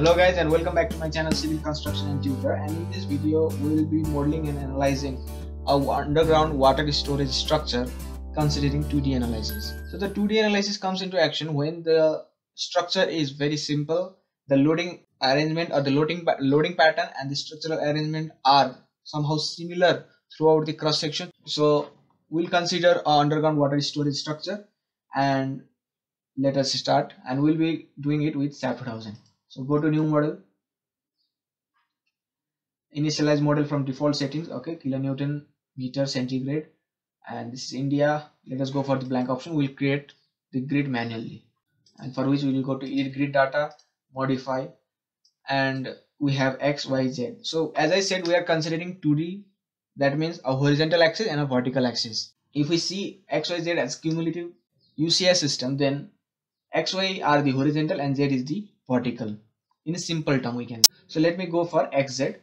Hello guys and welcome back to my channel Civil Construction and Tutor and in this video we will be modeling and analyzing a underground water storage structure considering 2D analysis. So the 2D analysis comes into action when the structure is very simple, the loading arrangement or the loading loading pattern and the structural arrangement are somehow similar throughout the cross section. So we'll consider a underground water storage structure and let us start and we'll be doing it with 2000 so go to new model. Initialize model from default settings. Okay kilonewton meter centigrade. And this is India. Let us go for the blank option. We'll create the grid manually. And for which we will go to edit grid data modify. And we have x y z. So as i said we are considering 2d that means a horizontal axis and a vertical axis. If we see x y z as cumulative uci system then xy are the horizontal and z is the vertical. In a simple term we can. So let me go for xz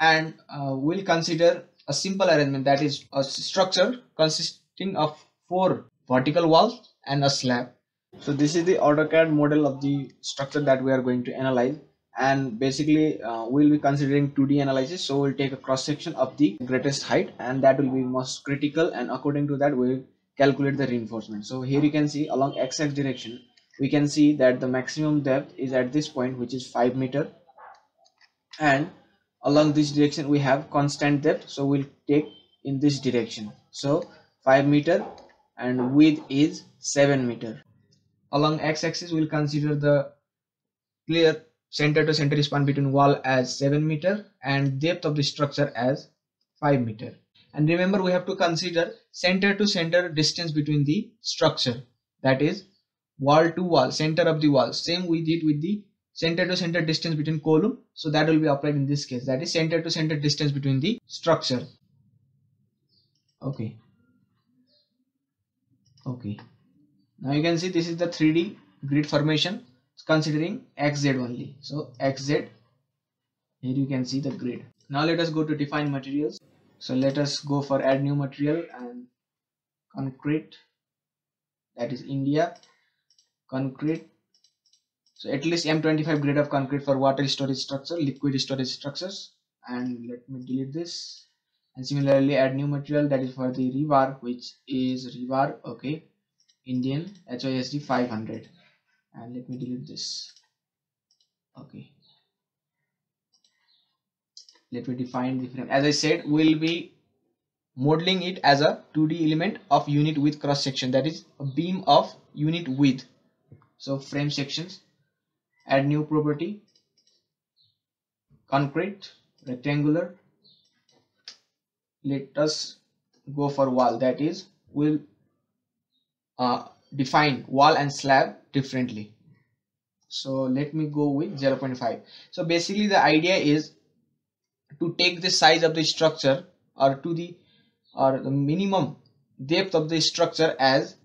and uh, we'll consider a simple arrangement that is a structure consisting of four vertical walls and a slab. So this is the AutoCAD model of the structure that we are going to analyze. And basically uh, we'll be considering 2D analysis. So we'll take a cross section of the greatest height and that will be most critical. And according to that we'll calculate the reinforcement. So here you can see along x-axis direction we can see that the maximum depth is at this point which is 5 meter. And along this direction we have constant depth. So we'll take in this direction. So 5 meter and width is 7 meter. Along x-axis we'll consider the clear center to center span between wall as 7 meter and depth of the structure as 5 meter. And remember we have to consider center to center distance between the structure. That is wall to wall center of the wall. Same we did with the center to center distance between column. So that will be applied in this case. That is center to center distance between the structure. Okay. Okay. Now you can see this is the 3d grid formation. Considering xz only. So xz here you can see the grid. Now let us go to define materials. So let us go for add new material and concrete. That is India concrete. So at least M25 grade of concrete for water storage structure liquid storage structures. And let me delete this. And similarly add new material that is for the rebar which is rebar okay Indian HYSD 500 and let me delete this okay. Let me define the frame. As i said we'll be modeling it as a 2d element of unit width cross section. That is a beam of unit width so frame sections. Add new property. Concrete. Rectangular. Let us go for wall. That is we'll uh, define wall and slab differently. So let me go with 0.5 so basically the idea is to take the size of the structure or to the or the minimum depth of the structure as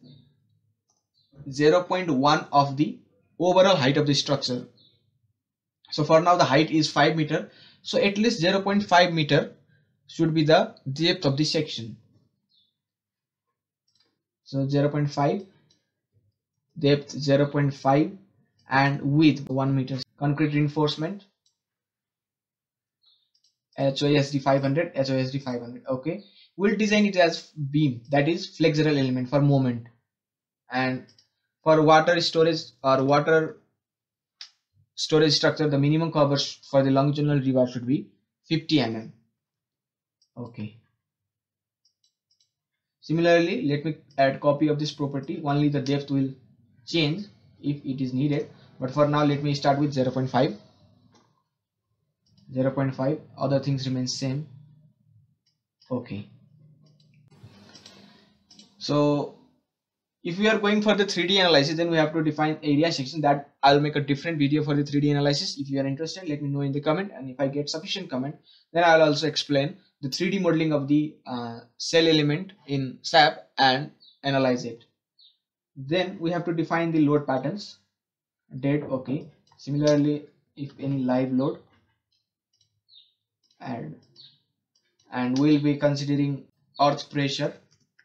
0.1 of the overall height of the structure. So for now the height is 5 meter. So at least 0.5 meter should be the depth of the section. So 0.5 depth 0.5 and width 1 meter. Concrete reinforcement HYSD 500 HYSD 500 okay. We'll design it as beam that is flexural element for moment. And for water storage or water storage structure the minimum cover for the longitudinal rebar should be 50 mm. Okay. Similarly let me add copy of this property. Only the depth will change if it is needed. But for now let me start with 0.5 0.5 other things remain same. Okay. So if we are going for the 3d analysis then we have to define area section that i'll make a different video for the 3d analysis. If you are interested let me know in the comment. And if i get sufficient comment then i'll also explain the 3d modeling of the uh, cell element in sap and analyze it. Then we have to define the load patterns. Dead okay. Similarly if any live load and and we'll be considering earth pressure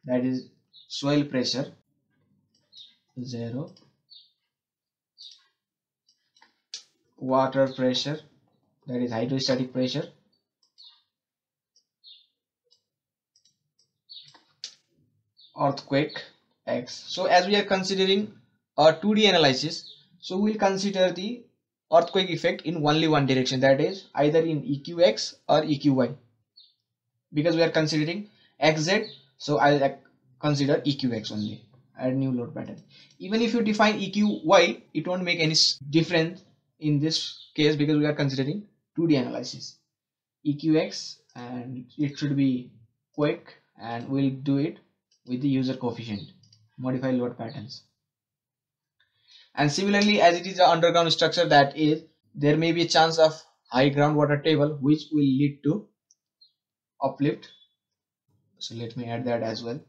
that is soil pressure 0 water pressure that is hydrostatic pressure. Earthquake x. So as we are considering a 2d analysis so we'll consider the earthquake effect in only one direction that is either in eqx or eqy because we are considering xz so i'll consider eqx only add new load pattern even if you define eqy it won't make any difference in this case because we are considering 2d analysis. Eqx and it should be quake and we'll do it with the user coefficient modify load patterns. And similarly as it is an underground structure that is there may be a chance of high groundwater table which will lead to uplift. So let me add that as well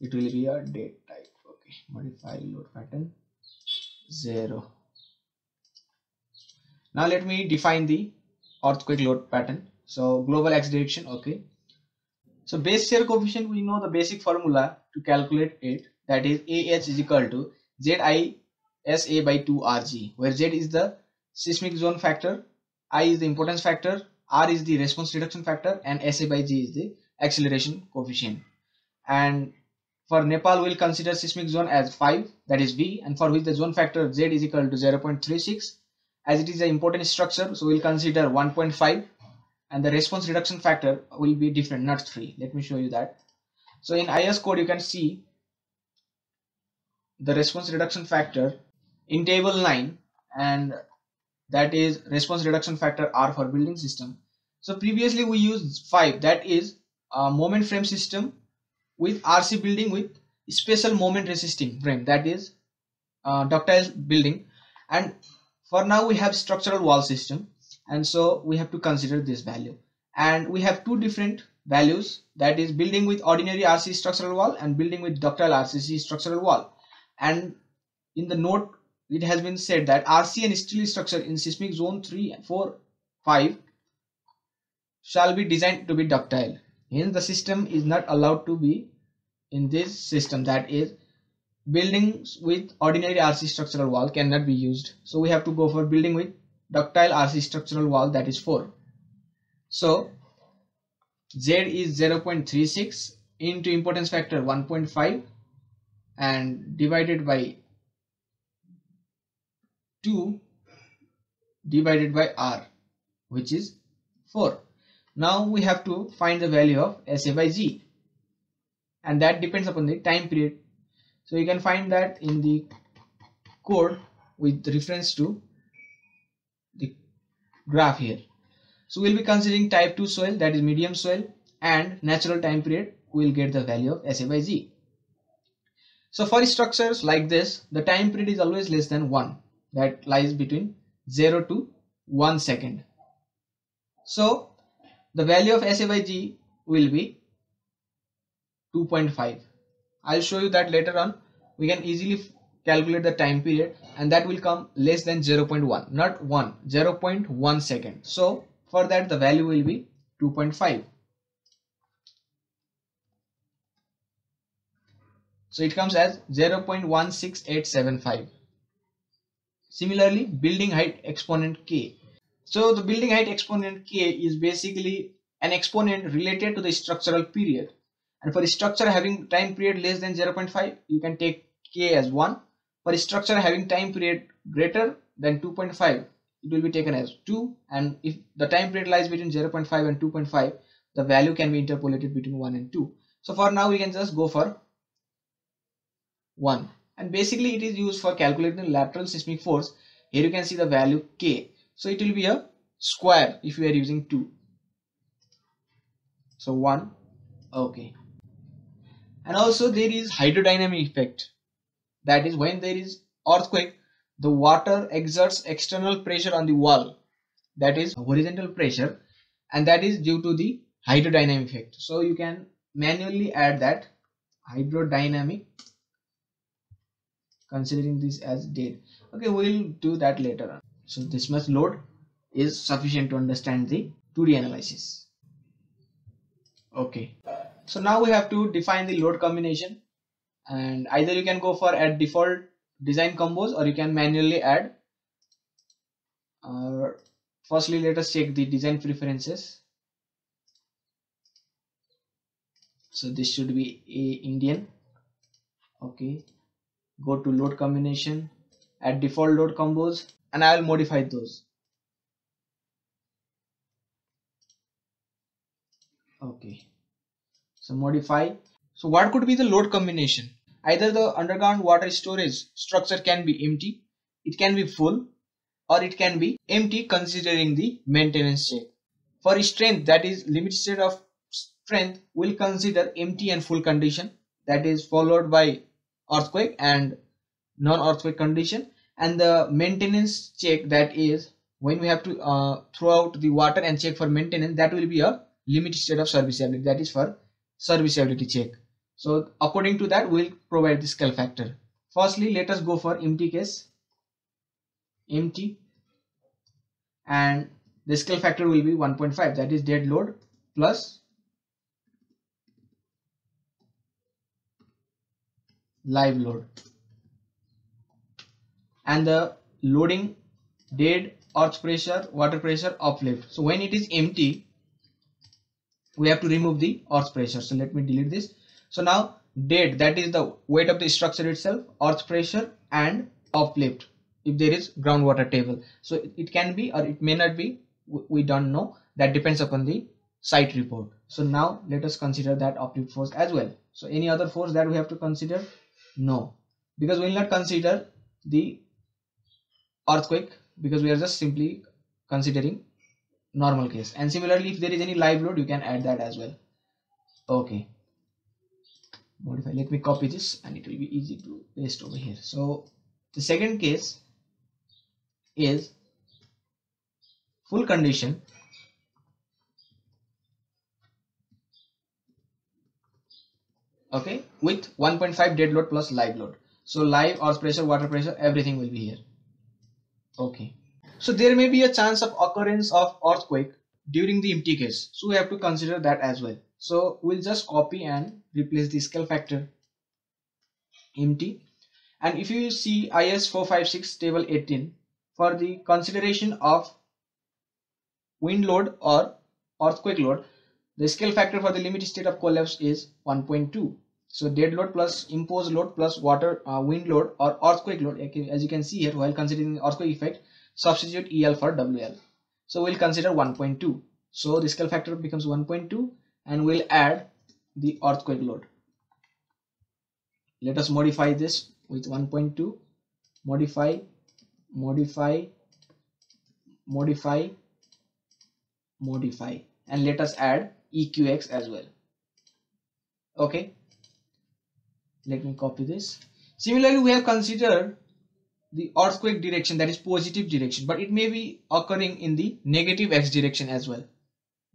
it will be a date type okay? Modify load pattern zero. Now let me define the earthquake load pattern. So global x direction okay? So base shear coefficient we know the basic formula to calculate it. That is ah is equal to zi sa by 2 rg where z is the seismic zone factor i is the importance factor r is the response reduction factor and sa by g is the acceleration coefficient. And for Nepal, we'll consider seismic zone as 5, that is V, and for which the zone factor Z is equal to 0.36. As it is an important structure, so we'll consider 1.5, and the response reduction factor will be different, not 3. Let me show you that. So in IS code, you can see the response reduction factor in table 9, and that is response reduction factor R for building system. So previously we used 5, that is a moment frame system with RC building with special moment resisting frame. That is uh, ductile building. And for now we have structural wall system. And so we have to consider this value. And we have two different values. That is building with ordinary RC structural wall and building with ductile RCC structural wall. And in the note it has been said that RC and steel structure in seismic zone 3 4 5 shall be designed to be ductile hence the system is not allowed to be in this system. That is buildings with ordinary RC structural wall cannot be used. So we have to go for building with ductile RC structural wall that is 4 so Z is 0.36 into importance factor 1.5 and divided by 2 divided by R which is 4 now we have to find the value of SA by G and that depends upon the time period. So you can find that in the code with reference to the graph here. So we'll be considering type 2 soil that is medium soil and natural time period we'll get the value of SA by G. So for structures like this the time period is always less than 1 that lies between 0 to 1 second. So the value of SA by G will be 2.5. I'll show you that later on. We can easily calculate the time period and that will come less than 0.1 not 1 0.1 second so for that the value will be 2.5 so it comes as 0.16875 similarly building height exponent k so the building height exponent k is basically an exponent related to the structural period. And for a structure having time period less than 0.5, you can take k as 1. For a structure having time period greater than 2.5, it will be taken as 2. And if the time period lies between 0.5 and 2.5, the value can be interpolated between 1 and 2. So for now, we can just go for 1. And basically, it is used for calculating the lateral seismic force. Here you can see the value k so it will be a square if we are using 2 so 1 okay. And also there is hydrodynamic effect. That is when there is earthquake the water exerts external pressure on the wall. That is horizontal pressure. And that is due to the hydrodynamic effect. So you can manually add that hydrodynamic considering this as dead. Okay we'll do that later on so this much load is sufficient to understand the 2D analysis. Okay. So now we have to define the load combination. And either you can go for add default design combos or you can manually add. Uh, firstly let us check the design preferences. So this should be a Indian. Okay. Go to load combination add default load combos and I will modify those. Okay. So modify. So what could be the load combination? Either the underground water storage structure can be empty it can be full or it can be empty considering the maintenance check for strength that is limit state of strength will consider empty and full condition. That is followed by earthquake and non-earthquake condition and the maintenance check that is when we have to uh, throw out the water and check for maintenance that will be a limit state of serviceability that is for serviceability check. So according to that we'll provide the scale factor. Firstly let us go for empty case. Empty. And the scale factor will be 1.5 that is dead load plus live load and the loading dead earth pressure water pressure uplift so when it is empty we have to remove the earth pressure. So let me delete this. So now dead that is the weight of the structure itself earth pressure and uplift if there is groundwater table. So it can be or it may not be we don't know. That depends upon the site report. So now let us consider that uplift force as well. So any other force that we have to consider? No. Because we will not consider the earthquake because we are just simply considering normal case. And similarly if there is any live load you can add that as well. Okay. Modify let me copy this and it will be easy to paste over here. So the second case is full condition. Okay with 1.5 dead load plus live load. So live earth pressure water pressure everything will be here okay. So there may be a chance of occurrence of earthquake during the empty case. So we have to consider that as well. So we'll just copy and replace the scale factor. Empty. And if you see is 456 table 18 for the consideration of wind load or earthquake load the scale factor for the limit state of collapse is 1.2 so dead load plus imposed load plus water uh, wind load or earthquake load as you can see here while considering earthquake effect substitute el for wl so we'll consider 1.2 so the scale factor becomes 1.2 and we'll add the earthquake load. Let us modify this with 1.2 modify modify modify modify. And let us add eqx as well. Okay let me copy this. Similarly we have considered the earthquake direction that is positive direction but it may be occurring in the negative x direction as well.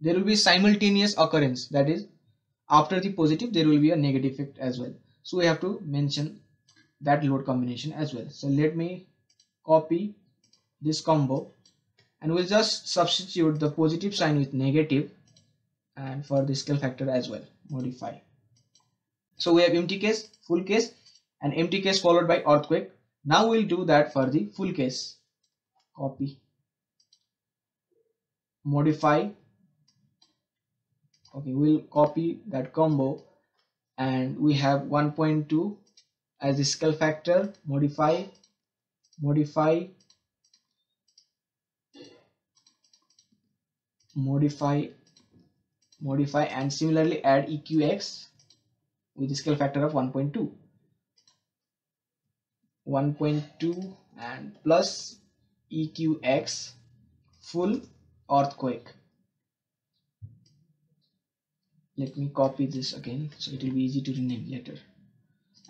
There will be simultaneous occurrence that is after the positive there will be a negative effect as well. So we have to mention that load combination as well. So let me copy this combo and we'll just substitute the positive sign with negative and for the scale factor as well. Modify so we have empty case full case and empty case followed by earthquake. Now we'll do that for the full case. Copy. Modify. Okay we'll copy that combo. And we have 1.2 as the scale factor. Modify. Modify. Modify. Modify and similarly add eqx with scale factor of 1.2 1.2 and plus eqx full earthquake. Let me copy this again so it will be easy to rename later.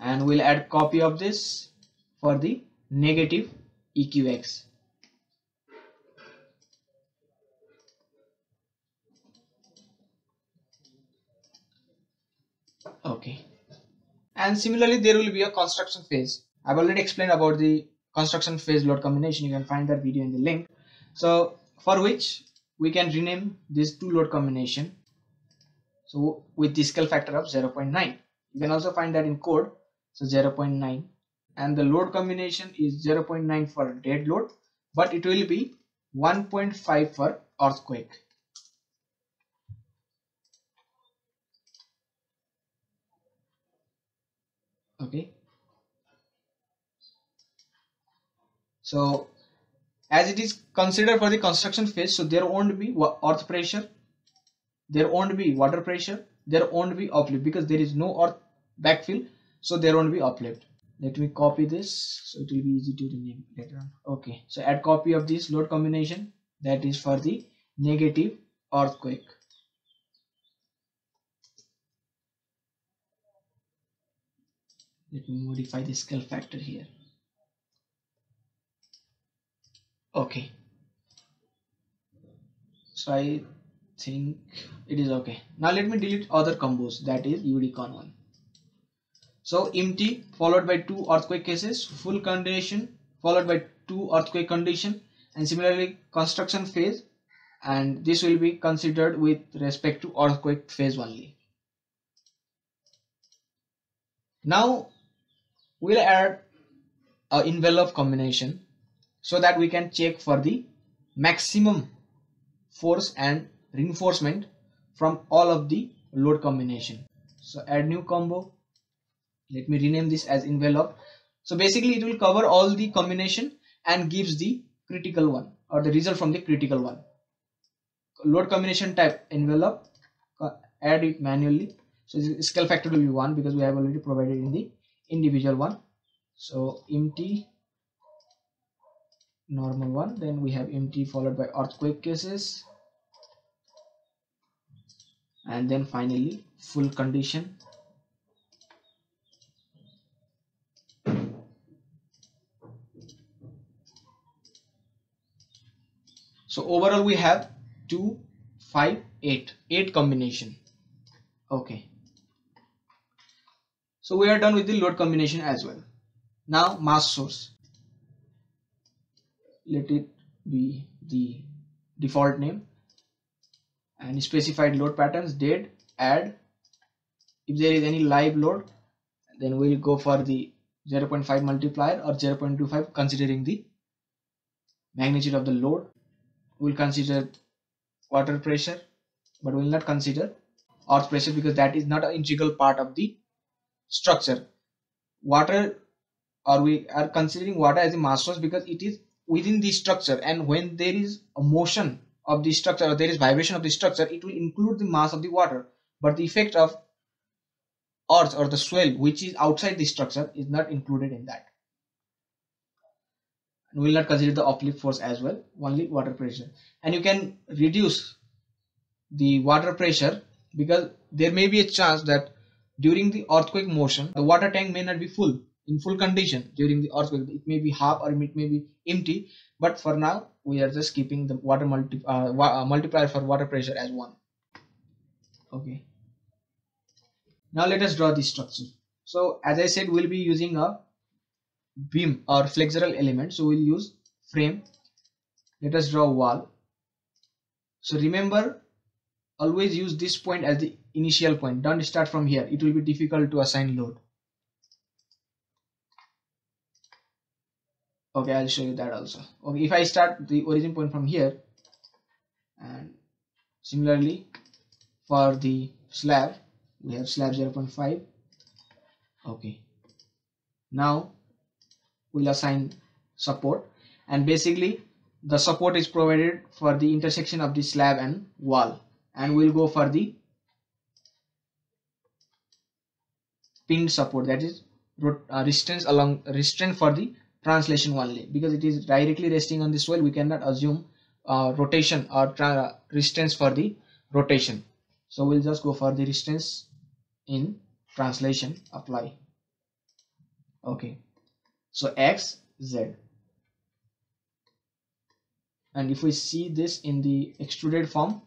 And we'll add copy of this for the negative eqx okay. And similarly there will be a construction phase. I've already explained about the construction phase load combination. You can find that video in the link. So for which we can rename this two load combination. So with the scale factor of 0.9 you can also find that in code. So 0.9 and the load combination is 0.9 for dead load but it will be 1.5 for earthquake okay. So as it is considered for the construction phase so there won't be earth pressure there won't be water pressure there won't be uplift because there is no earth backfill so there won't be uplift. Let me copy this so it will be easy to rename later on. Okay so add copy of this load combination that is for the negative earthquake let me modify the scale factor here. Okay. So I think it is okay. Now let me delete other combos that is UDCon one. So empty followed by two earthquake cases full condition followed by two earthquake condition and similarly construction phase and this will be considered with respect to earthquake phase only. Now we'll add a envelope combination so that we can check for the maximum force and reinforcement from all of the load combination. So add new combo. Let me rename this as envelope. So basically it will cover all the combination and gives the critical one or the result from the critical one. Load combination type envelope. Add it manually. So scale factor will be 1 because we have already provided in the individual one. So empty normal one. Then we have empty followed by earthquake cases. And then finally full condition. So overall we have 2 5 8 8 combination. Okay so we are done with the load combination as well. Now mass source. Let it be the default name and specified load patterns dead add if there is any live load then we'll go for the 0.5 multiplier or 0.25 considering the magnitude of the load we'll consider water pressure but we'll not consider earth pressure because that is not an integral part of the structure. Water or we are considering water as a mass source because it is within the structure. And when there is a motion of the structure or there is vibration of the structure it will include the mass of the water. But the effect of earth or the swell which is outside the structure is not included in that. And we will not consider the uplift force as well only water pressure. And you can reduce the water pressure because there may be a chance that during the earthquake motion the water tank may not be full in full condition during the earthquake. It may be half or it may be empty but for now we are just keeping the water multi uh, uh, multiplier for water pressure as one. Okay. Now let us draw the structure. So as i said we'll be using a beam or flexural element. So we'll use frame. Let us draw wall. So remember always use this point as the initial point. Don't start from here. It will be difficult to assign load. Okay i'll show you that also. Okay if i start the origin point from here and similarly for the slab we have slab 0.5 okay. Now we'll assign support. And basically the support is provided for the intersection of the slab and wall and we'll go for the pinned support that is uh, restraints along restraint for the translation only. Because it is directly resting on the swell we cannot assume uh, rotation or restraints for the rotation. So we'll just go for the restraints in translation apply. Okay. So x z. And if we see this in the extruded form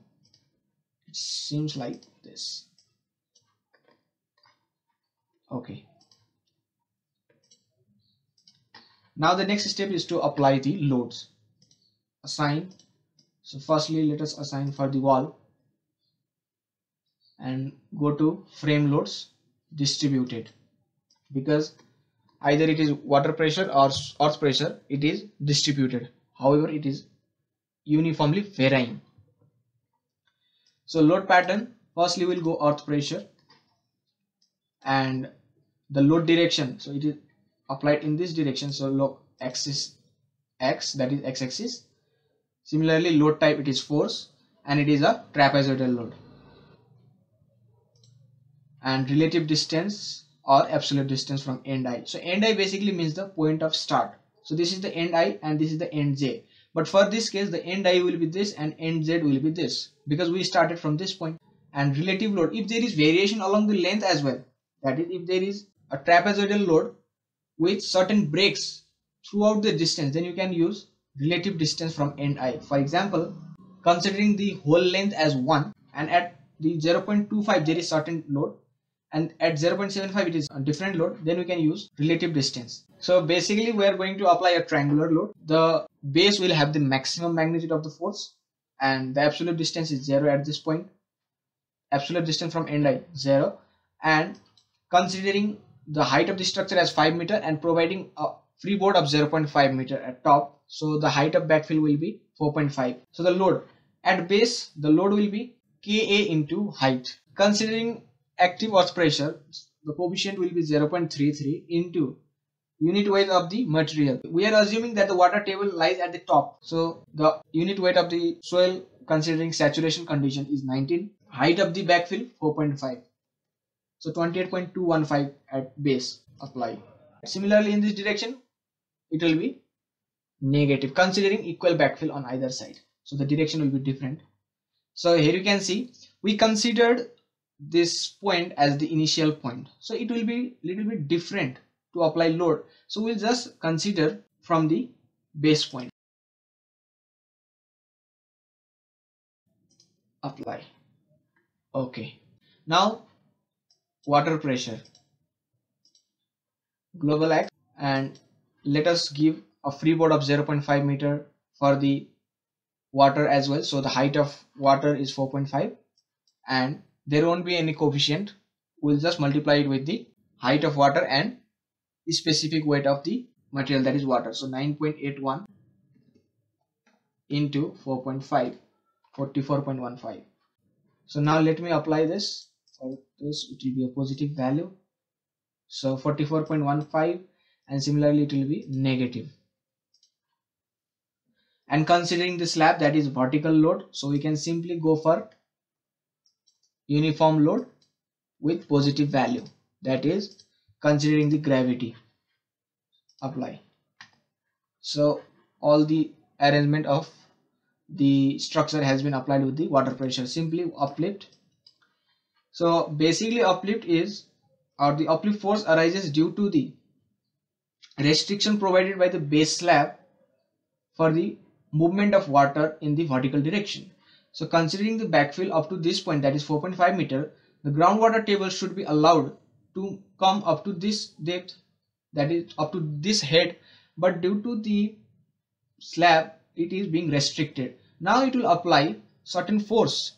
seems like this. Okay. Now the next step is to apply the loads. Assign. So firstly let us assign for the wall and go to frame loads distributed. Because either it is water pressure or earth pressure it is distributed. However it is uniformly varying. So load pattern, firstly we'll go earth pressure and the load direction. So it is applied in this direction. So load axis x that is x axis. Similarly load type it is force and it is a trapezoidal load. And relative distance or absolute distance from end i. So end i basically means the point of start. So this is the end i and this is the end j but for this case the end i will be this and end z will be this because we started from this point. And relative load if there is variation along the length as well that is if there is a trapezoidal load with certain breaks throughout the distance then you can use relative distance from end i for example considering the whole length as 1 and at the 0.25 there is certain load and at 0.75 it is a different load then we can use relative distance. So basically we are going to apply a triangular load. The base will have the maximum magnitude of the force and the absolute distance is zero at this point. Absolute distance from end i zero. And considering the height of the structure as 5 meter and providing a freeboard of 0.5 meter at top. So the height of backfill will be 4.5 so the load at base the load will be ka into height. Considering active earth pressure, the coefficient will be 0.33 into unit weight of the material. We are assuming that the water table lies at the top. So the unit weight of the soil considering saturation condition is 19. Height of the backfill 4.5. So 28.215 at base apply. Similarly in this direction it will be negative considering equal backfill on either side. So the direction will be different. So here you can see we considered this point as the initial point so it will be little bit different to apply load. So we'll just consider from the base point. Apply. Okay. Now water pressure. Global x and let us give a freeboard of 0.5 meter for the water as well. So the height of water is 4.5 and there won't be any coefficient. We'll just multiply it with the height of water and specific weight of the material that is water. So 9.81 into 4.5 44.15 so now let me apply this. For this it will be a positive value. So 44.15 and similarly it will be negative. And considering the slab that is vertical load so we can simply go for uniform load with positive value. That is considering the gravity apply. So all the arrangement of the structure has been applied with the water pressure. Simply uplift. So basically uplift is or the uplift force arises due to the restriction provided by the base slab for the movement of water in the vertical direction. So considering the backfill up to this point that is 4.5 meter, the groundwater table should be allowed to come up to this depth that is up to this head. But due to the slab it is being restricted. Now it will apply certain force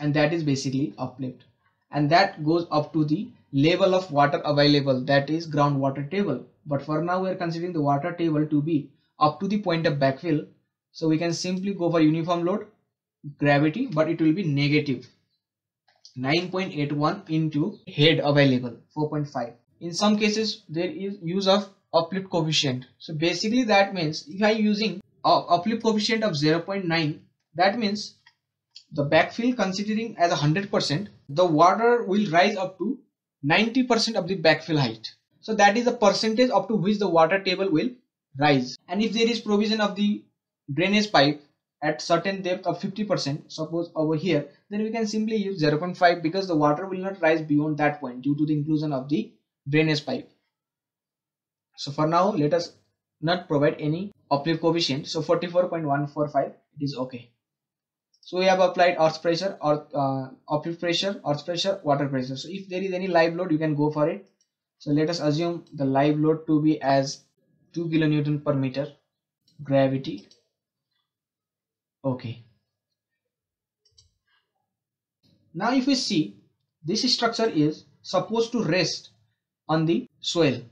and that is basically uplift. And that goes up to the level of water available that is groundwater table. But for now we are considering the water table to be up to the point of backfill. So we can simply go for uniform load gravity but it will be negative 9.81 into head available 4.5 in some cases there is use of uplift coefficient. So basically that means if i using uplift coefficient of 0.9 that means the backfill considering as hundred percent the water will rise up to 90 percent of the backfill height. So that is the percentage up to which the water table will rise. And if there is provision of the drainage pipe at certain depth of 50% suppose over here then we can simply use 0.5 because the water will not rise beyond that point due to the inclusion of the drainage pipe. So for now let us not provide any uplift coefficient. So 44.145 it is okay. So we have applied earth pressure or uh, uplift pressure earth pressure water pressure. So if there is any live load you can go for it. So let us assume the live load to be as 2 kilonewton per meter gravity okay. Now if we see this structure is supposed to rest on the soil.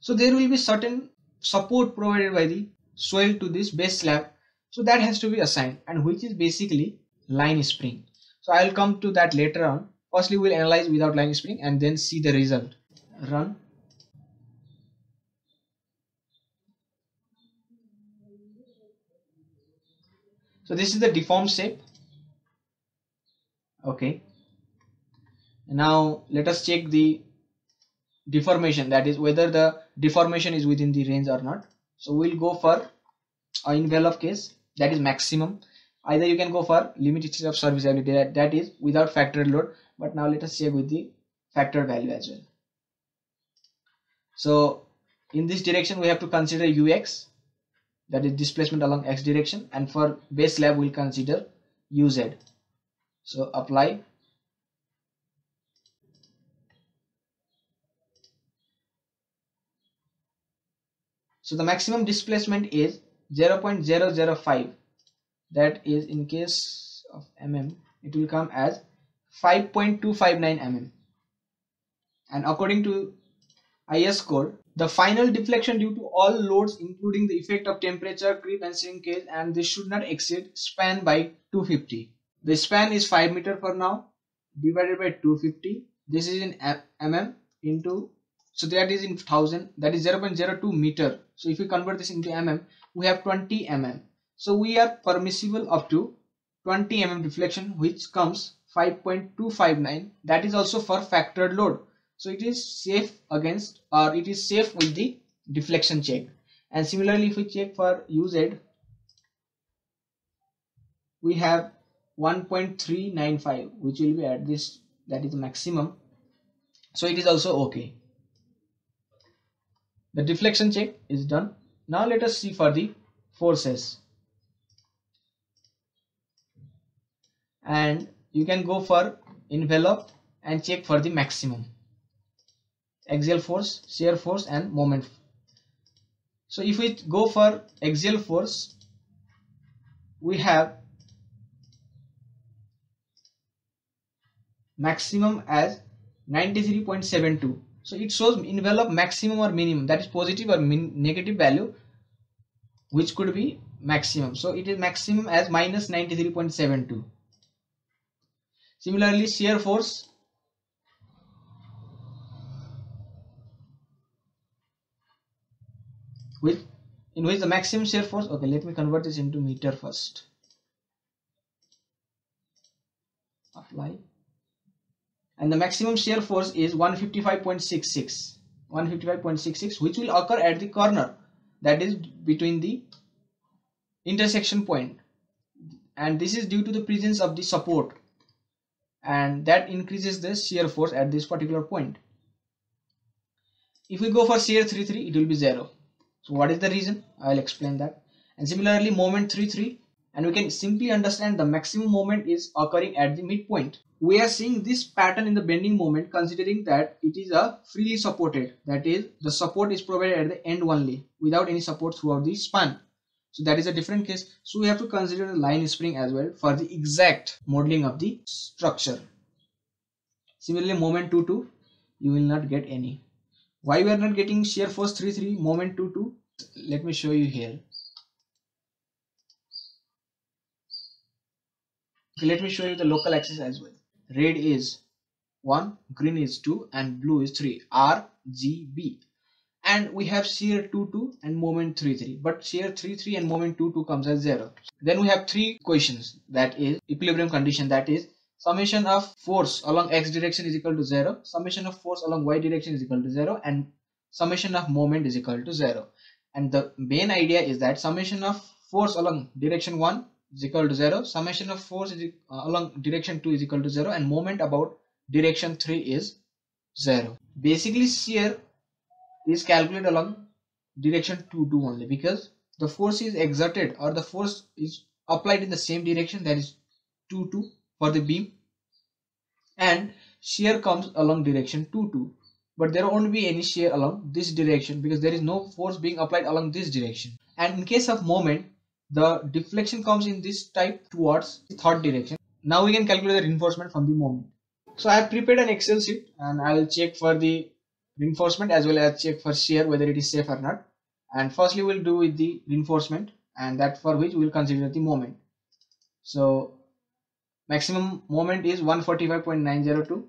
So there will be certain support provided by the soil to this base slab. So that has to be assigned and which is basically line spring. So i'll come to that later on. Firstly we'll analyze without line spring and then see the result. Run so this is the deformed shape. Okay. Now let us check the deformation that is whether the deformation is within the range or not. So we'll go for a envelope case that is maximum. Either you can go for limit of serviceability that, that is without factored load. But now let us check with the factor value as well. So in this direction we have to consider ux that is displacement along x direction and for base slab we'll consider uz so apply. So the maximum displacement is 0.005 that is in case of mm it will come as 5.259 mm. And according to IS code the final deflection due to all loads including the effect of temperature creep and shrinkage and this should not exceed span by 250 the span is 5 meter for now divided by 250 this is in mm into so that is in thousand. That is 0.02 meter. So if we convert this into mm we have 20 mm so we are permissible up to 20 mm deflection which comes 5.259 that is also for factored load so it is safe against or it is safe with the deflection check and similarly if we check for uz we have 1.395 which will be at this that is maximum so it is also okay the deflection check is done. Now let us see for the forces. And you can go for envelope and check for the maximum. Axial force, shear force and moment. So if we go for axial force, we have maximum as 93.72 so it shows envelope maximum or minimum that is positive or negative value which could be maximum. So it is maximum as minus 93.72. Similarly shear force with in which the maximum shear force okay let me convert this into meter first. Apply. And the maximum shear force is 155.66 155.66 which will occur at the corner. That is between the intersection point. And this is due to the presence of the support. And that increases the shear force at this particular point. If we go for shear 33 it will be zero so what is the reason? I'll explain that. And similarly moment 3 3 and we can simply understand the maximum moment is occurring at the midpoint. We are seeing this pattern in the bending moment considering that it is a freely supported. That is the support is provided at the end only without any support throughout the span. So that is a different case. So we have to consider the line spring as well for the exact modeling of the structure. Similarly moment 2 2 you will not get any why we are not getting shear force 3 3 moment 2 2 let me show you here. Okay, let me show you the local axis as well. Red is 1 green is 2 and blue is 3 RGB and we have shear 2 2 and moment 3 3 but shear 3 3 and moment 2 2 comes as 0 then we have three equations. That is equilibrium condition that is summation of force along x direction is equal to 0 summation of force along y direction is equal to 0 and summation of moment is equal to 0 and the main idea is that summation of force along direction 1 is equal to 0 summation of force is, uh, along direction 2 is equal to 0 and moment about direction 3 is 0 basically shear is calculated along direction 2 2 only because the force is exerted or the force is applied in the same direction that is 2 2 for the beam. And shear comes along direction 2 2 but there won't be any shear along this direction because there is no force being applied along this direction. And in case of moment the deflection comes in this type towards the third direction. Now we can calculate the reinforcement from the moment. So i have prepared an excel sheet and i will check for the reinforcement as well as check for shear whether it is safe or not. And firstly we'll do with the reinforcement and that for which we will consider the moment. So maximum moment is 145.902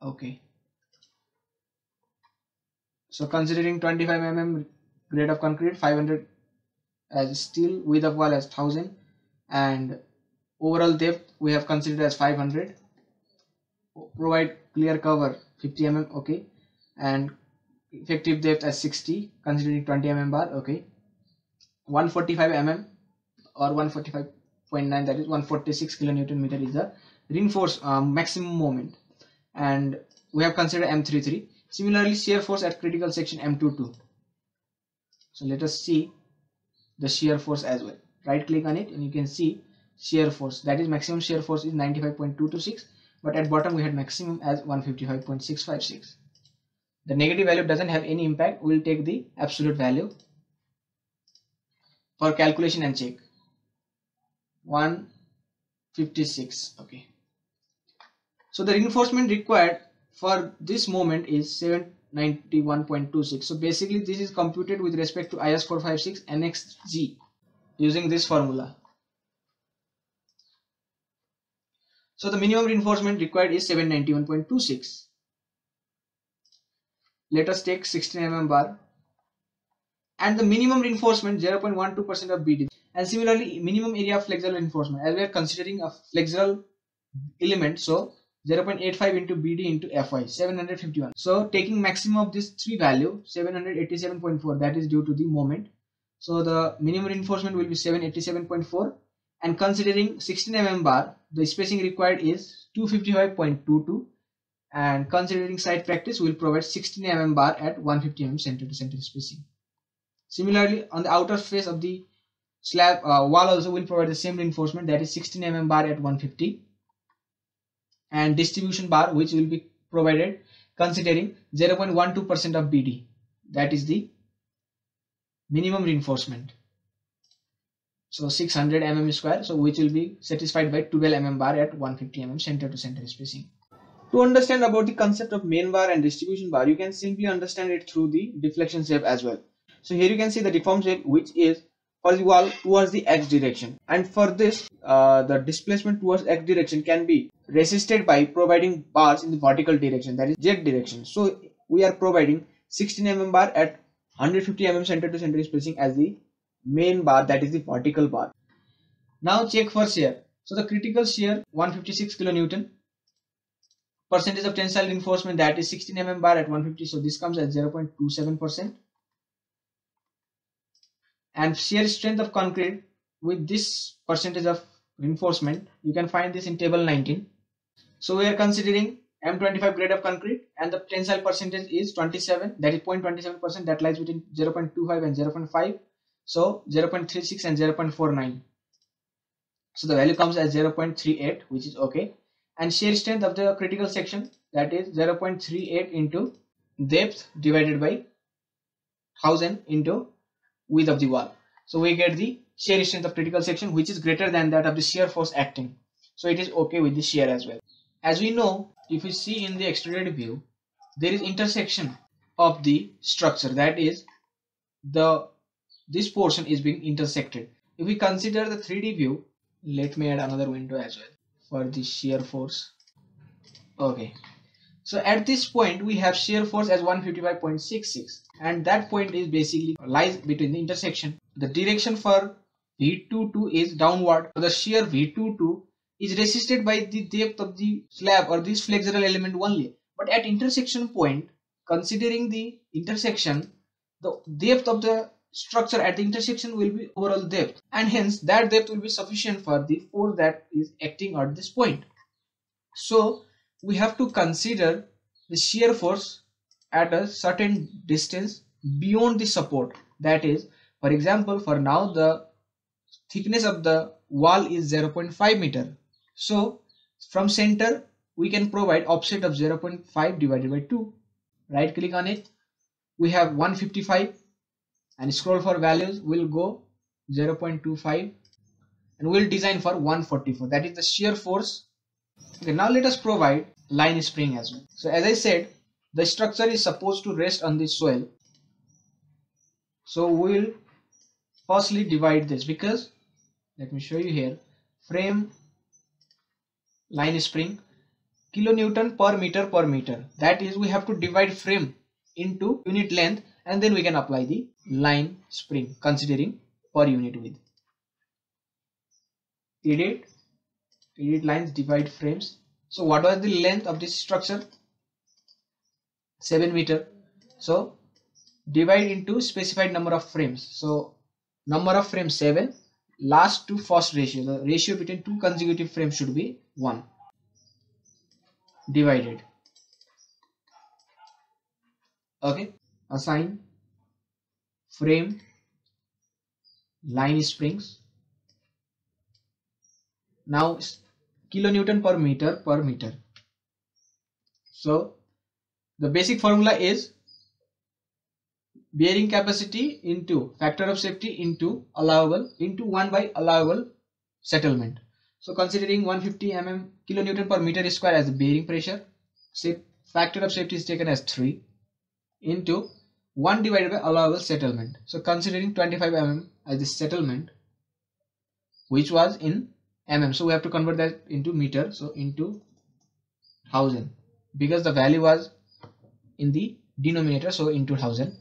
okay. So considering 25 mm grade of concrete 500 as steel width of wall as 1000 and overall depth we have considered as 500 provide clear cover 50 mm okay. And effective depth as 60 considering 20 mm bar okay 145 mm or 145.9 that is 146 kilonewton meter is the reinforced um, maximum moment. And we have considered m33 similarly shear force at critical section m22 so let us see the shear force as well. Right click on it and you can see shear force. That is maximum shear force is 95.226 but at bottom we had maximum as 155.656 the negative value doesn't have any impact. We'll take the absolute value for calculation and check. 156 okay. So the reinforcement required for this moment is 791.26 so basically this is computed with respect to IS 456 Annex G using this formula. So the minimum reinforcement required is 791.26 let us take 16 mm bar and the minimum reinforcement 0.12% of BD and similarly minimum area of flexural reinforcement. As we are considering a flexural element so 0.85 into BD into FY 751 so taking maximum of this three value 787.4 that is due to the moment. So the minimum reinforcement will be 787.4 and considering 16 mm bar the spacing required is 255.22 and considering site practice will provide 16 mm bar at 150 mm center to center spacing Similarly, on the outer face of the slab uh, wall also will provide the same reinforcement that is 16 mm bar at 150 and distribution bar which will be provided considering 0.12% of BD that is the minimum reinforcement. So 600 mm square so which will be satisfied by 12 mm bar at 150 mm center to center spacing. To understand about the concept of main bar and distribution bar you can simply understand it through the deflection shape as well. So here you can see the deformed shape which is for the wall towards the x direction and for this uh, the displacement towards x direction can be resisted by providing bars in the vertical direction that is z direction. So we are providing 16 mm bar at 150 mm center to center spacing as the main bar that is the vertical bar. Now check for shear. So the critical shear 156 kilonewton percentage of tensile reinforcement that is 16 mm bar at 150 so this comes at 0.27 percent and shear strength of concrete with this percentage of reinforcement you can find this in table 19 so we are considering m25 grade of concrete and the tensile percentage is 27 that is 0.27 percent that lies between 0.25 and 0.5 so 0.36 and 0.49 so the value comes as 0.38 which is okay. And shear strength of the critical section that is 0.38 into depth divided by 1000 into width of the wall. So we get the shear strength of critical section which is greater than that of the shear force acting. So it is okay with the shear as well. As we know, if we see in the extruded view, there is intersection of the structure that is the this portion is being intersected. If we consider the 3D view, let me add another window as well for the shear force. Okay, so at this point we have shear force as 155.66 and that point is basically lies between the intersection. The direction for V22 is downward. So the shear V22 is resisted by the depth of the slab or this flexural element only. But at intersection point, considering the intersection, the depth of the structure at the intersection will be overall depth and hence that depth will be sufficient for the force that is acting at this point. So we have to consider the shear force at a certain distance beyond the support. That is for example for now the thickness of the wall is 0.5 meter. So from center we can provide offset of 0.5 divided by 2 right click on it. We have 155 and scroll for values. Will go 0.25 and we'll design for 144 that is the shear force okay now let us provide line spring as well. So as i said the structure is supposed to rest on the soil. So we will firstly divide this because let me show you here frame line spring kilonewton per meter per meter. That is we have to divide frame into unit length and then we can apply the line spring considering per unit width. Edit edit lines divide frames. So what was the length of this structure? 7 meter. So divide into specified number of frames. So number of frames 7 last to first ratio. The ratio between two consecutive frames should be 1 divided. Okay. Assign frame line springs now kilonewton per meter per meter. So the basic formula is bearing capacity into factor of safety into allowable into 1 by allowable settlement. So considering 150 mm kilonewton per meter square as the bearing pressure say factor of safety is taken as 3 into 1 divided by allowable settlement. So considering 25 mm as the settlement which was in mm. So we have to convert that into meter so into 1000 because the value was in the denominator so into 1000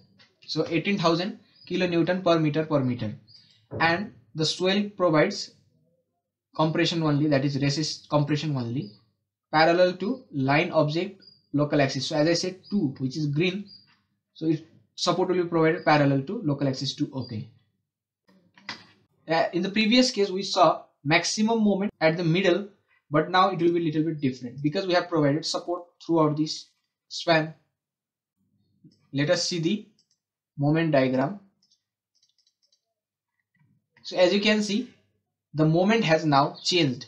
so 18000 kilonewton per meter per meter. And the swell provides compression only that is resist compression only parallel to line object local axis. So as i said 2 which is green. So it support will be provided parallel to local axis to okay. Uh, in the previous case we saw maximum moment at the middle but now it will be a little bit different because we have provided support throughout this span. Let us see the moment diagram. So as you can see the moment has now changed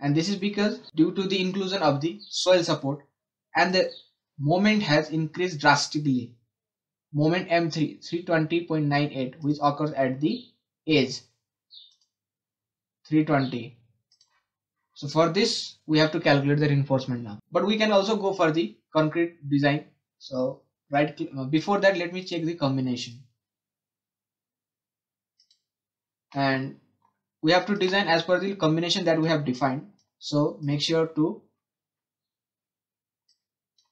and this is because due to the inclusion of the soil support and the moment has increased drastically. Moment m3 320.98 which occurs at the edge 320 so for this we have to calculate the reinforcement now. But we can also go for the concrete design. So right uh, before that let me check the combination. And we have to design as per the combination that we have defined. So make sure to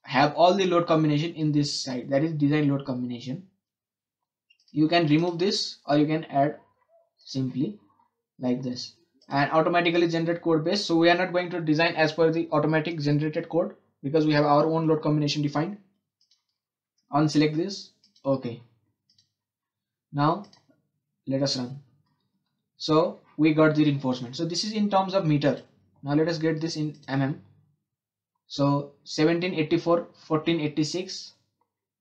have all the load combination in this side. That is design load combination. You can remove this or you can add simply like this and automatically generate code base. So we are not going to design as per the automatic generated code because we have our own load combination defined. Unselect this. Okay. Now let us run. So we got the reinforcement. So this is in terms of meter. Now let us get this in mm. So 1784 1486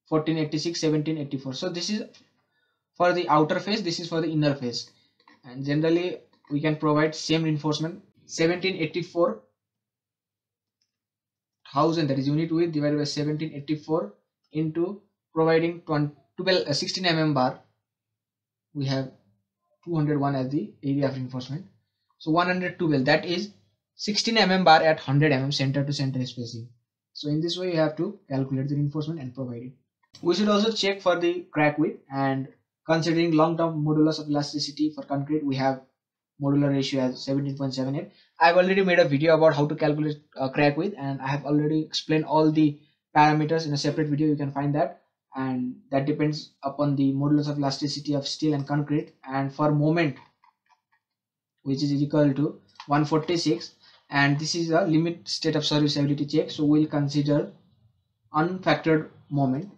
1486 1784 so this is for the outer face this is for the inner face and generally we can provide same reinforcement. 1784 1000 that is unit width divided by 1784 into providing 12 uh, 16 mm bar we have 201 as the area of reinforcement. So 112 that is 16 mm bar at 100 mm center to center spacing. So in this way you have to calculate the reinforcement and provide it. We should also check for the crack width and considering long-term modulus of elasticity for concrete we have modular ratio as 17.78 i've already made a video about how to calculate uh, crack width and i have already explained all the parameters in a separate video. You can find that. And that depends upon the modulus of elasticity of steel and concrete. And for moment which is equal to 146 and this is a limit state of serviceability check. So we'll consider unfactored moment.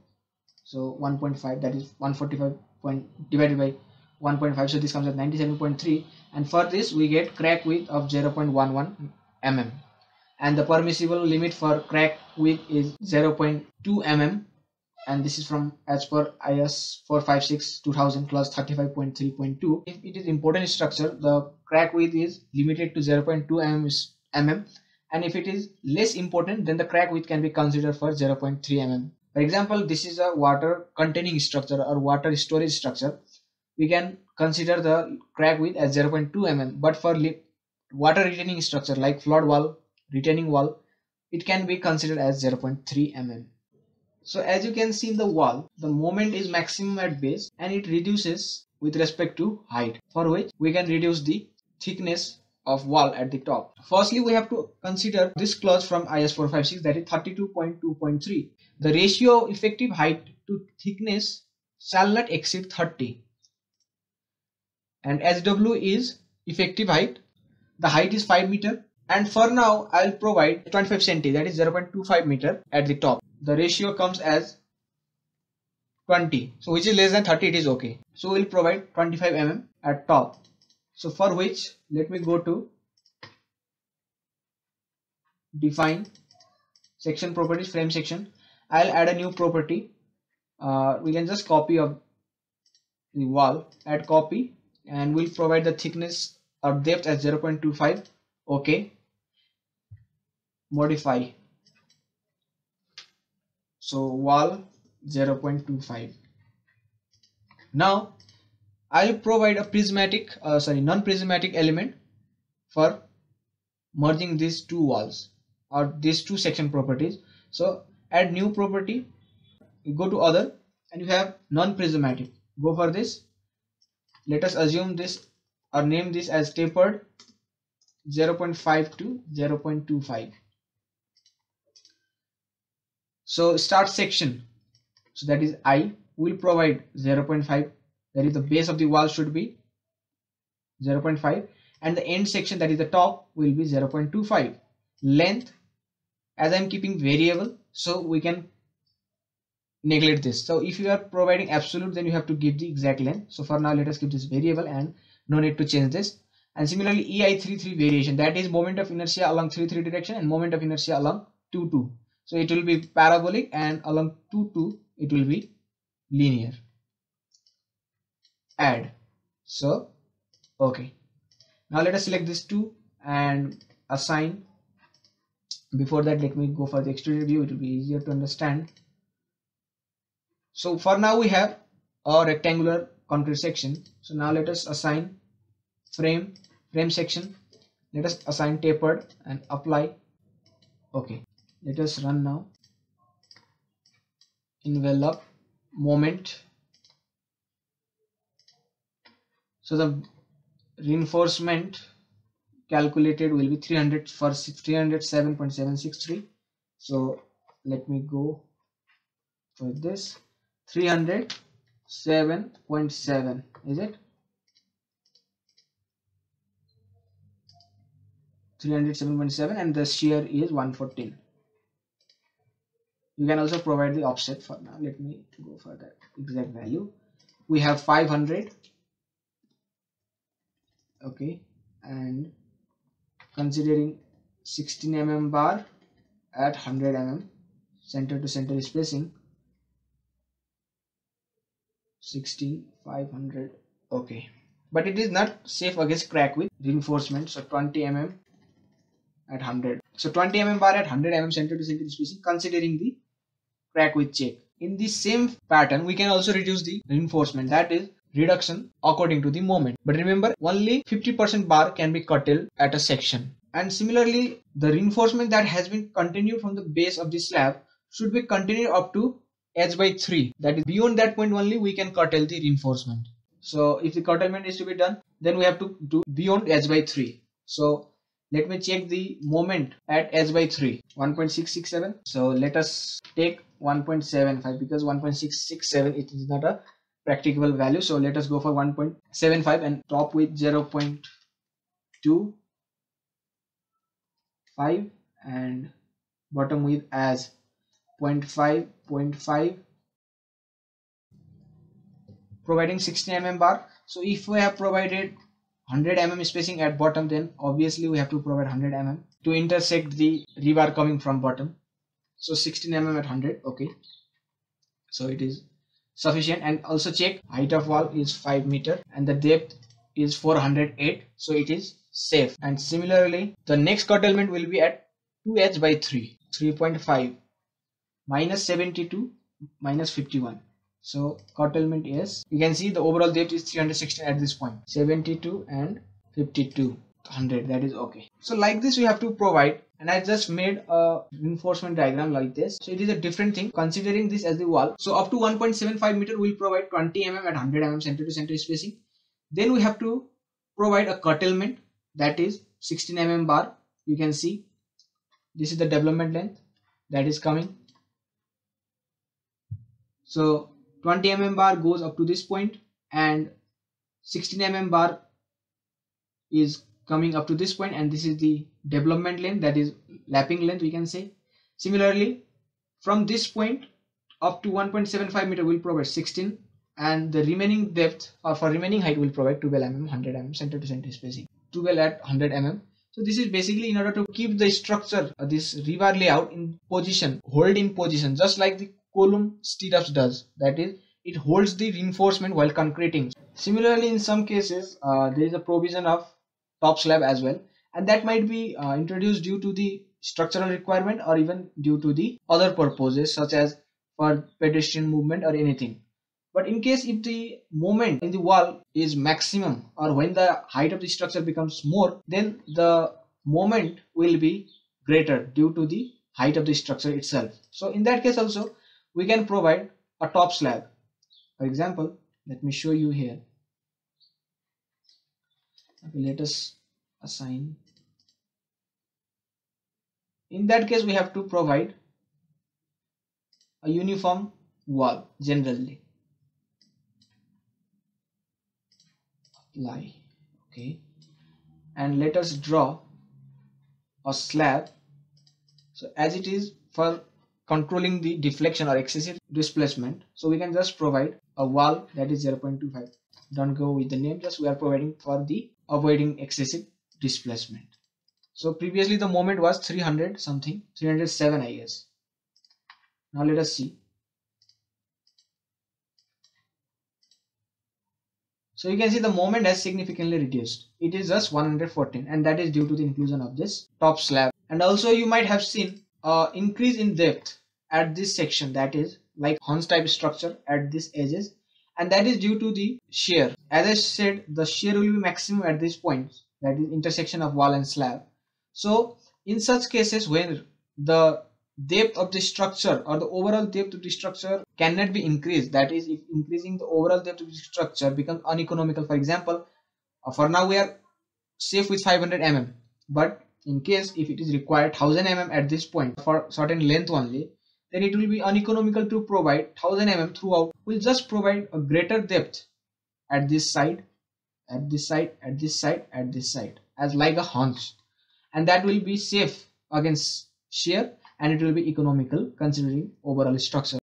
So 1.5 that is 145 point divided by 1.5 so this comes at 97.3 and for this we get crack width of 0.11 mm. And the permissible limit for crack width is 0.2 mm and this is from as per IS 456 2000 clause 35.3.2 if it is important structure the crack width is limited to 0.2 mm, mm and if it is less important then the crack width can be considered for 0.3 mm. For example this is a water containing structure or water storage structure we can consider the crack width as 0.2 mm but for water retaining structure like flood wall retaining wall it can be considered as 0.3 mm so as you can see in the wall the moment is maximum at base and it reduces with respect to height for which we can reduce the thickness of wall at the top. Firstly we have to consider this clause from is 456 that is 32.2.3 the ratio effective height to thickness shall not exceed 30 and SW is effective height. The height is 5 meter. And for now I'll provide 25 centi that is 0.25 meter at the top. The ratio comes as 20 so which is less than 30 it is okay. So we'll provide 25 mm at top. So for which let me go to define section properties frame section. I'll add a new property. Uh, we can just copy of the wall. Add copy and we'll provide the thickness or depth as 0.25 okay? Modify. So wall 0.25 now I'll provide a prismatic uh, sorry non-prismatic element for merging these two walls or these two section properties. So add new property go to other and you have non-prismatic. Go for this let us assume this or name this as tapered 0.5 to 0.25 so start section. So that is i will provide 0.5 that is the base of the wall should be 0.5 and the end section that is the top will be 0.25 length as i'm keeping variable so we can neglect this. So if you are providing absolute then you have to give the exact length. So for now let us keep this variable and no need to change this. And similarly ei33 variation that is moment of inertia along 3 3 direction and moment of inertia along 2 2 so it will be parabolic and along 2 2 it will be linear. Add. So okay. Now let us select this two and assign. Before that let me go for the extruded view. It will be easier to understand so for now we have a rectangular concrete section. So now let us assign frame frame section. Let us assign tapered and apply. Okay let us run now. Envelope moment. So the reinforcement calculated will be 300 for 307.763 so let me go for this 307.7 is it? 307.7 and the shear is 114 you can also provide the offset for now. Let me go for that exact value. We have 500 okay and considering 16 mm bar at 100 mm center to center spacing 16 500 okay. But it is not safe against crack width reinforcement so 20 mm at 100 so 20 mm bar at 100 mm center to center spacing considering the crack width check. In the same pattern we can also reduce the reinforcement that is reduction according to the moment. But remember only 50% bar can be curtailed at a section. And similarly the reinforcement that has been continued from the base of the slab should be continued up to h by 3 that is beyond that point only we can curtail the reinforcement. So if the curtailment is to be done then we have to do beyond h by 3 so let me check the moment at h by 3 1.667 so let us take 1.75 because 1.667 it is not a practicable value. So let us go for 1.75 and top with 0 0.2 5 and bottom with as 0.5 0.5 providing 60 mm bar. So if we have provided 100 mm spacing at bottom then obviously we have to provide 100 mm to intersect the rebar coming from bottom. So 16 mm at 100 okay. So it is sufficient. And also check height of wall is 5 meter and the depth is 408 so it is safe. And similarly the next curtailment will be at 2h by 3 3.5 minus 72 minus 51 so curtailment is you can see the overall depth is 316 at this point 72 and 52 100 that is okay so like this we have to provide and I just made a reinforcement diagram like this. So it is a different thing considering this as the wall. So up to 1.75 meter we'll provide 20 mm at 100 mm center to center spacing. Then we have to provide a curtailment that is 16 mm bar. You can see this is the development length that is coming. So 20 mm bar goes up to this point and 16 mm bar is coming up to this point and this is the development length that is lapping length we can say. Similarly from this point up to 1.75 meter will provide 16 and the remaining depth or for remaining height will provide 12 mm 100 mm center to center spacing 12 at 100 mm so this is basically in order to keep the structure uh, this rebar layout in position hold in position just like the column stirrups does. That is it holds the reinforcement while concreting. Similarly in some cases uh, there is a provision of top slab as well and that might be uh, introduced due to the structural requirement or even due to the other purposes such as for pedestrian movement or anything. But in case if the moment in the wall is maximum or when the height of the structure becomes more then the moment will be greater due to the height of the structure itself. So in that case also we can provide a top slab. For example let me show you here. Okay let us assign. In that case we have to provide a uniform wall generally. Apply okay. And let us draw a slab. So as it is for controlling the deflection or excessive displacement. So we can just provide a wall that is 0.25 don't go with the name just we are providing for the avoiding excessive displacement. So previously the moment was 300 something 307 i guess. Now let us see. So you can see the moment has significantly reduced. It is just 114 and that is due to the inclusion of this top slab. And also you might have seen a increase in depth at this section that is like haunch type structure at these edges and that is due to the shear. As i said the shear will be maximum at this point that is intersection of wall and slab. So in such cases when the depth of the structure or the overall depth of the structure cannot be increased that is if increasing the overall depth of the structure becomes uneconomical for example uh, for now we are safe with 500 mm but in case if it is required 1000 mm at this point for certain length only then it will be uneconomical to provide 1000 mm throughout we'll just provide a greater depth at this side at this side at this side at this side as like a haunch. And that will be safe against shear and it will be economical considering overall structure